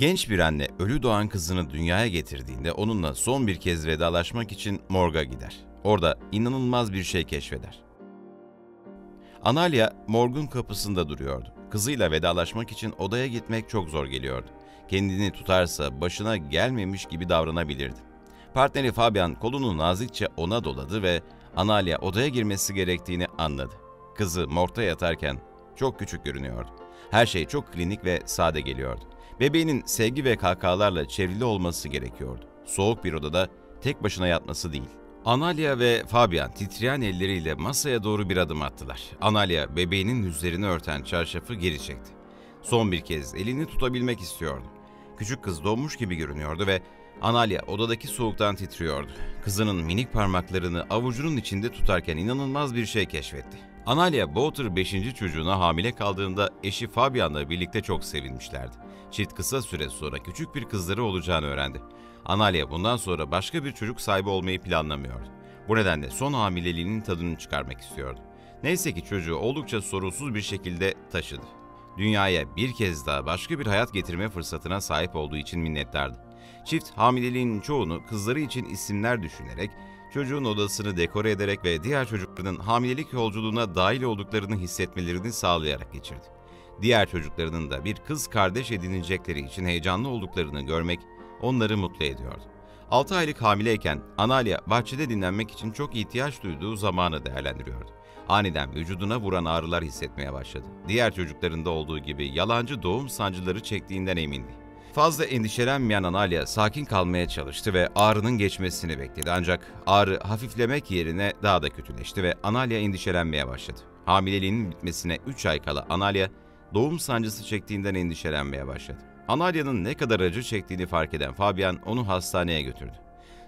Genç bir anne ölü doğan kızını dünyaya getirdiğinde onunla son bir kez vedalaşmak için morga gider. Orada inanılmaz bir şey keşfeder. Analia morgun kapısında duruyordu. Kızıyla vedalaşmak için odaya gitmek çok zor geliyordu. Kendini tutarsa başına gelmemiş gibi davranabilirdi. Partneri Fabian kolunu nazikçe ona doladı ve Analia odaya girmesi gerektiğini anladı. Kızı morgda yatarken çok küçük görünüyordu. Her şey çok klinik ve sade geliyordu. Bebeğinin sevgi ve kahkahalarla çevrili olması gerekiyordu. Soğuk bir odada tek başına yatması değil. Analia ve Fabian titreyen elleriyle masaya doğru bir adım attılar. Analia bebeğinin üzerine örten çarşafı geri çekti. Son bir kez elini tutabilmek istiyordu. Küçük kız donmuş gibi görünüyordu ve Analia odadaki soğuktan titriyordu. Kızının minik parmaklarını avucunun içinde tutarken inanılmaz bir şey keşfetti. Analia Bowter 5. çocuğuna hamile kaldığında eşi Fabian'la birlikte çok sevinmişlerdi. Çift kısa süre sonra küçük bir kızları olacağını öğrendi. Analia bundan sonra başka bir çocuk sahibi olmayı planlamıyordu. Bu nedenle son hamileliğinin tadını çıkarmak istiyordu. Neyse ki çocuğu oldukça sorunsuz bir şekilde taşıdı. Dünyaya bir kez daha başka bir hayat getirme fırsatına sahip olduğu için minnettardı. Çift hamileliğin çoğunu kızları için isimler düşünerek, çocuğun odasını dekore ederek ve diğer çocukların hamilelik yolculuğuna dahil olduklarını hissetmelerini sağlayarak geçirdi. Diğer çocuklarının da bir kız kardeş edinecekleri için heyecanlı olduklarını görmek onları mutlu ediyordu. 6 aylık hamileyken Analia bahçede dinlenmek için çok ihtiyaç duyduğu zamanı değerlendiriyordu. Aniden vücuduna vuran ağrılar hissetmeye başladı. Diğer çocuklarında olduğu gibi yalancı doğum sancıları çektiğinden emindi. Fazla endişelenmeyen Analia sakin kalmaya çalıştı ve ağrının geçmesini bekledi. Ancak ağrı hafiflemek yerine daha da kötüleşti ve Analia endişelenmeye başladı. Hamileliğinin bitmesine 3 ay kala Analia doğum sancısı çektiğinden endişelenmeye başladı. Analia'nın ne kadar acı çektiğini fark eden Fabian onu hastaneye götürdü.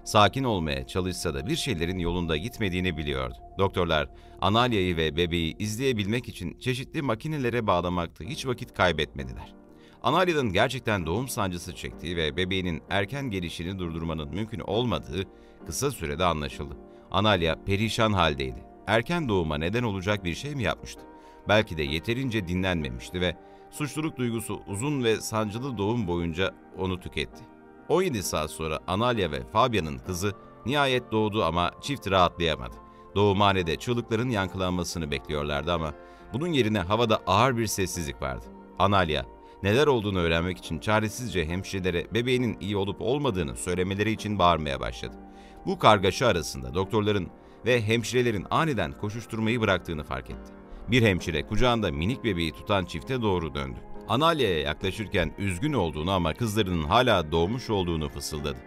Sakin olmaya çalışsa da bir şeylerin yolunda gitmediğini biliyordu. Doktorlar Analia'yı ve bebeği izleyebilmek için çeşitli makinelere bağlamakta hiç vakit kaybetmediler. Analia'nın gerçekten doğum sancısı çektiği ve bebeğinin erken gelişini durdurmanın mümkün olmadığı kısa sürede anlaşıldı. Analia perişan haldeydi. Erken doğuma neden olacak bir şey mi yapmıştı? Belki de yeterince dinlenmemişti ve suçluluk duygusu uzun ve sancılı doğum boyunca onu tüketti. 17 saat sonra Analia ve Fabian'ın kızı nihayet doğdu ama çift rahatlayamadı. Doğumhanede çığlıkların yankılanmasını bekliyorlardı ama bunun yerine havada ağır bir sessizlik vardı. Analia, neler olduğunu öğrenmek için çaresizce hemşirelere bebeğinin iyi olup olmadığını söylemeleri için bağırmaya başladı. Bu kargaşa arasında doktorların ve hemşirelerin aniden koşuşturmayı bıraktığını fark etti. Bir hemşire kucağında minik bebeği tutan çifte doğru döndü. Analia'ya yaklaşırken üzgün olduğunu ama kızlarının hala doğmuş olduğunu fısıldadı.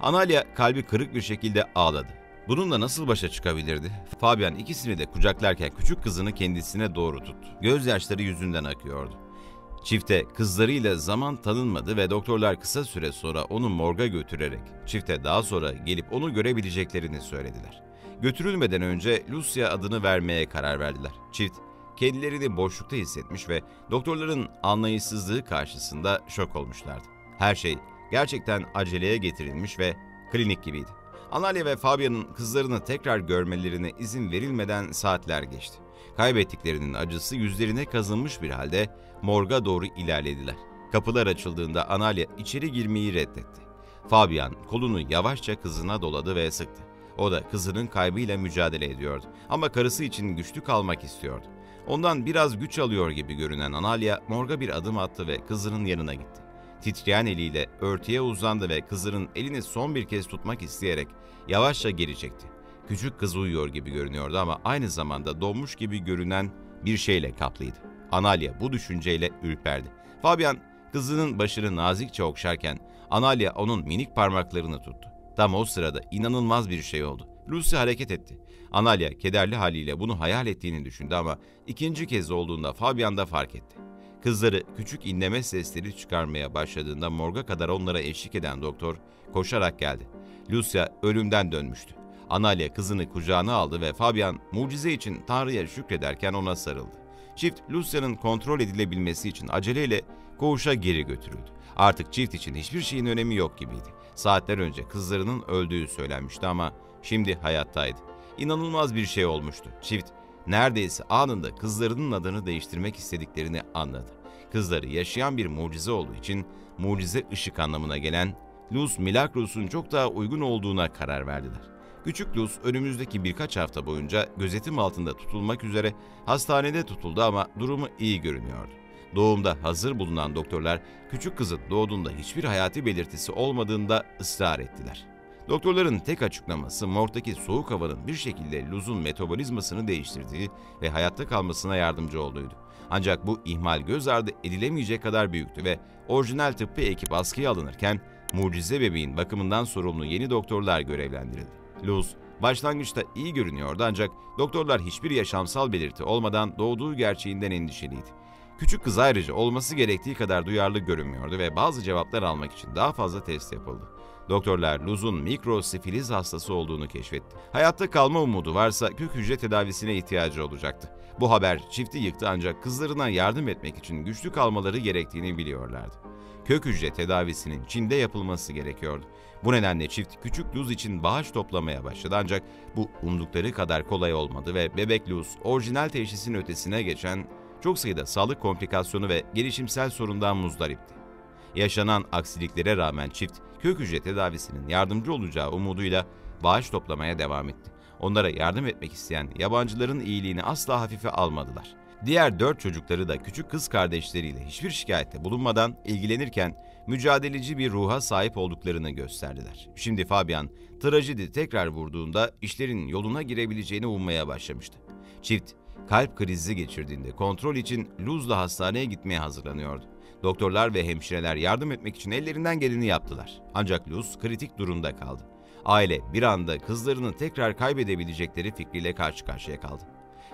Analia kalbi kırık bir şekilde ağladı. Bununla nasıl başa çıkabilirdi? Fabian ikisini de kucaklarken küçük kızını kendisine doğru tuttu. Gözyaşları yüzünden akıyordu. Çifte kızlarıyla zaman tanınmadı ve doktorlar kısa süre sonra onu morga götürerek çifte daha sonra gelip onu görebileceklerini söylediler. Götürülmeden önce Lucia adını vermeye karar verdiler. Çift kendilerini boşlukta hissetmiş ve doktorların anlayışsızlığı karşısında şok olmuşlardı. Her şey gerçekten aceleye getirilmiş ve klinik gibiydi. Analia ve Fabian'ın kızlarını tekrar görmelerine izin verilmeden saatler geçti. Kaybettiklerinin acısı yüzlerine kazınmış bir halde morga doğru ilerlediler. Kapılar açıldığında Analia içeri girmeyi reddetti. Fabian kolunu yavaşça kızına doladı ve sıktı. O da kızının kaybıyla mücadele ediyordu ama karısı için güçlü kalmak istiyordu. Ondan biraz güç alıyor gibi görünen Analia morga bir adım attı ve kızının yanına gitti. Titreyen eliyle örtüye uzandı ve kızının elini son bir kez tutmak isteyerek yavaşça geri çekti. Küçük kız uyuyor gibi görünüyordu ama aynı zamanda donmuş gibi görünen bir şeyle kaplıydı. Analia bu düşünceyle ürperdi. Fabian kızının başını nazikçe okşarken Analia onun minik parmaklarını tuttu. Tam o sırada inanılmaz bir şey oldu. Lucy hareket etti. Analia kederli haliyle bunu hayal ettiğini düşündü ama ikinci kez olduğunda Fabian da fark etti. Kızları küçük inleme sesleri çıkarmaya başladığında morga kadar onlara eşlik eden doktor koşarak geldi. Lucia ölümden dönmüştü. Analia kızını kucağına aldı ve Fabian mucize için Tanrı'ya şükrederken ona sarıldı. Çift Lucia'nın kontrol edilebilmesi için aceleyle koğuşa geri götürüldü. Artık çift için hiçbir şeyin önemi yok gibiydi. Saatler önce kızlarının öldüğü söylenmişti ama şimdi hayattaydı. İnanılmaz bir şey olmuştu. Çift neredeyse anında kızlarının adını değiştirmek istediklerini anladı. Kızları yaşayan bir mucize olduğu için mucize ışık anlamına gelen Luz Milagros'un çok daha uygun olduğuna karar verdiler. Küçük Luz önümüzdeki birkaç hafta boyunca gözetim altında tutulmak üzere hastanede tutuldu ama durumu iyi görünüyordu. Doğumda hazır bulunan doktorlar küçük kızın doğduğunda hiçbir hayati belirtisi olmadığında ısrar ettiler. Doktorların tek açıklaması morgdaki soğuk havanın bir şekilde Luz'un metabolizmasını değiştirdiği ve hayatta kalmasına yardımcı olduğuydu. Ancak bu ihmal göz ardı edilemeyecek kadar büyüktü ve orijinal tıbbi ekip askıya alınırken mucize bebeğin bakımından sorumlu yeni doktorlar görevlendirildi. Luz başlangıçta iyi görünüyordu ancak doktorlar hiçbir yaşamsal belirti olmadan doğduğu gerçeğinden endişeliydi. Küçük kız ayrıca olması gerektiği kadar duyarlı görünmüyordu ve bazı cevaplar almak için daha fazla test yapıldı. Doktorlar Luz'un mikrosifiliz hastası olduğunu keşfetti. Hayatta kalma umudu varsa kök hücre tedavisine ihtiyacı olacaktı. Bu haber çifti yıktı ancak kızlarına yardım etmek için güçlü kalmaları gerektiğini biliyorlardı. Kök hücre tedavisinin Çin'de yapılması gerekiyordu. Bu nedenle çift küçük Luz için bağış toplamaya başladı ancak bu umdukları kadar kolay olmadı ve bebek Luz orijinal teşhisin ötesine geçen çok sayıda sağlık komplikasyonu ve gelişimsel sorundan muzdaripti. Yaşanan aksiliklere rağmen çift kök hücre tedavisinin yardımcı olacağı umuduyla bağış toplamaya devam etti. Onlara yardım etmek isteyen yabancıların iyiliğini asla hafife almadılar. Diğer dört çocukları da küçük kız kardeşleriyle hiçbir şikayette bulunmadan ilgilenirken mücadeleci bir ruha sahip olduklarını gösterdiler. Şimdi Fabian trajedi tekrar vurduğunda işlerin yoluna girebileceğini ummaya başlamıştı. Çift kalp krizi geçirdiğinde kontrol için Luz'la hastaneye gitmeye hazırlanıyordu. Doktorlar ve hemşireler yardım etmek için ellerinden geleni yaptılar. Ancak Luz kritik durumda kaldı. Aile bir anda kızlarını tekrar kaybedebilecekleri fikriyle karşı karşıya kaldı.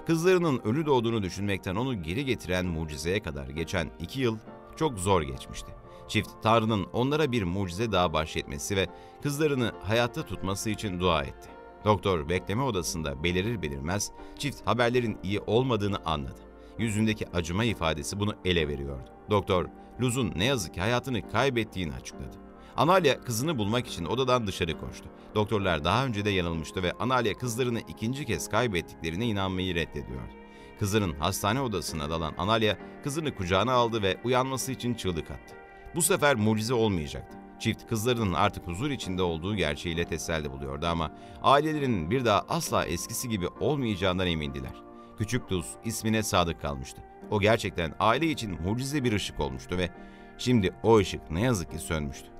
Kızlarının ölü doğduğunu düşünmekten onu geri getiren mucizeye kadar geçen iki yıl çok zor geçmişti. Çift Tanrı'nın onlara bir mucize daha bahşetmesi ve kızlarını hayatta tutması için dua etti. Doktor bekleme odasında belirir belirmez çift haberlerin iyi olmadığını anladı. Yüzündeki acıma ifadesi bunu ele veriyordu. Doktor, Luz'un ne yazık ki hayatını kaybettiğini açıkladı. Analia kızını bulmak için odadan dışarı koştu. Doktorlar daha önce de yanılmıştı ve Analia kızlarını ikinci kez kaybettiklerine inanmayı reddediyordu. Kızının hastane odasına dalan Analia kızını kucağına aldı ve uyanması için çığlık attı. Bu sefer mucize olmayacaktı. Çift kızlarının artık huzur içinde olduğu gerçeğiyle teselli buluyordu ama ailelerinin bir daha asla eskisi gibi olmayacağından emindiler. Küçük Tuz ismine sadık kalmıştı. O gerçekten aile için mucize bir ışık olmuştu ve şimdi o ışık ne yazık ki sönmüştü.